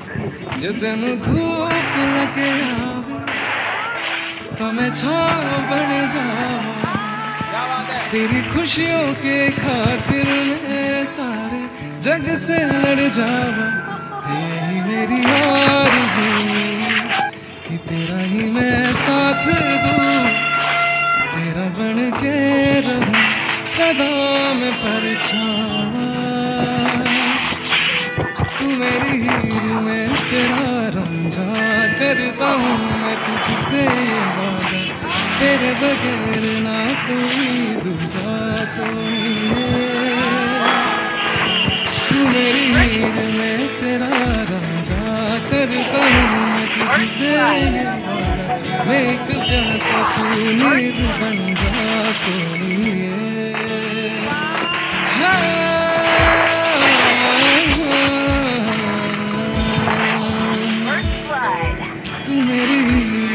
दिन धूप लगे आवे तो मैं छाव बन जावा तेरी खुशियों के खातिर मैं सारे जग से लड़ जावा यही मेरी आरज़ू कि तेरा ही मैं साथ दूँ। तेरा बन के रहूँ सदा मैं परछावा मेरी हीर में तेरा रंजा करता हूँ मैं तुझसे वादा। तेरे बगैर ना कोई दूजा सोनिए तू मेरी हीर में तेरा रंजा करता हूँ मैं तुझसे वादा। मैं एक प्यासा तू नींद बन जा सोनिए तू मेरी